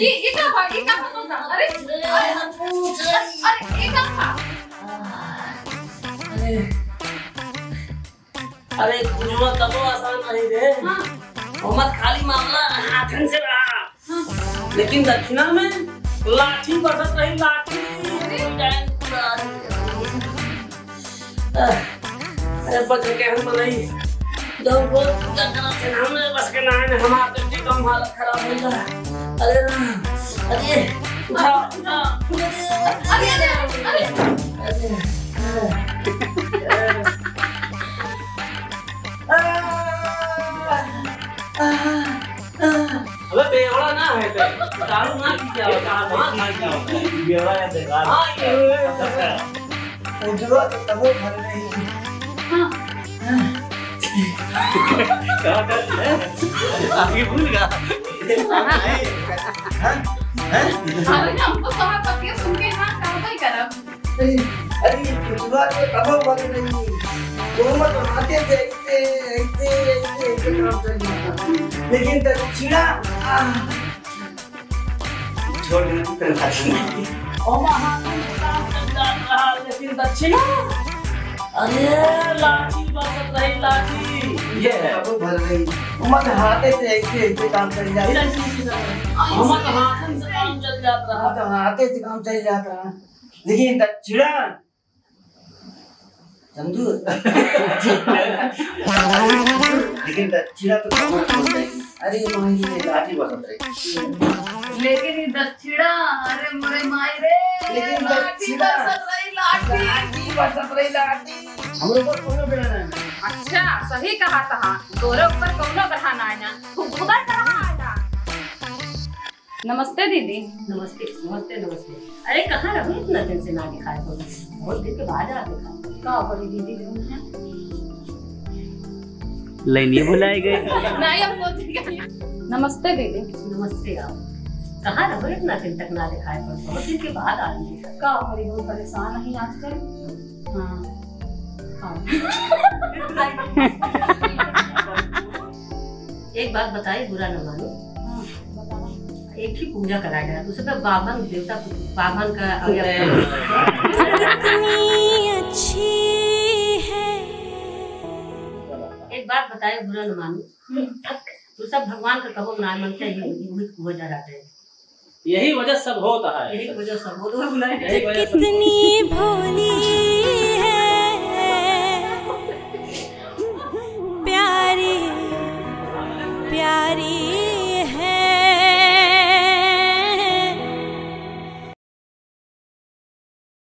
ये ये क्या हुआ ये क्या हुआ अरे अरे अरे ये क्या हुआ अरे अरे कुछ तबो आसान नहीं रे? हाँ। मोहम्मद खाली मामला हाथन से रहा। लेकिन दक्षिणा में लाठी बरसत रही लाठी। अरे। बच के हम नहीं। दो रोज पूजा करा हमने बस के ना हमारा तो कम हालत खराब हो गया। अरे ना अरे उठा उठा अरे अरे अबे बेवड़ा ना है ते दारू ना क्या होता है वहाँ खा क्या होता है बेवड़ा है बेकार हाँ ये उजवा तो तबो भर नहीं कहाँ कर है आगे भूल गया। अरे ही तो तू और वहाँ काम लेकिन दक्षिणा? अरे लाठी लाठी। ये है भर नहीं मोहम्मद हाथे से ऐसे ऐसे काम चल जाता इधर इधर हम तो से काम चल जाता रहा तो हाथे से काम चल जाता लेकिन दक्षिणा समझू लेकिन दक्षिणा तो अरे माही ने लाठी। बसत रही लेकिन दक्षिणा अरे मोरे माई रे लेकिन दक्षिणा- लाठी। रही लाठी। हमरे ऊपर कोनो बेड़ा नहीं अच्छा सही कहा तहा तोरे ऊपर कौनो ग्रह ना आना खुदा ग्रह आना नमस्ते दीदी। नमस्ते नमस्ते नमस्ते। अरे कहाँ रहो? इतना दिन से ना दिखाए हो। बहुत दिन के बाद आ देखा का बड़ी दीदी? घूम है लाइनिए बुलाए गए नहीं हम सोच रहे नमस्ते दीदी। नमस्ते आओ कहाँ रहो? इतना दिन तक ना दिखाए हो। बहुत दिन के बाद आ रही का बड़ी बहुत परेशान नहीं आजकल हाँ। एक बात बताई बुरा न मानो। हाँ, एक ही पूजा करा गया तो सब बाभन देवता बाभन का अच्छी है एक बात बताए बुरा न मानो। तो सब भगवान का कबो ना मनते ही हो जाते हैं। यही वजह सब होता है। यही वजह सब तो वजह सब कितनी भोली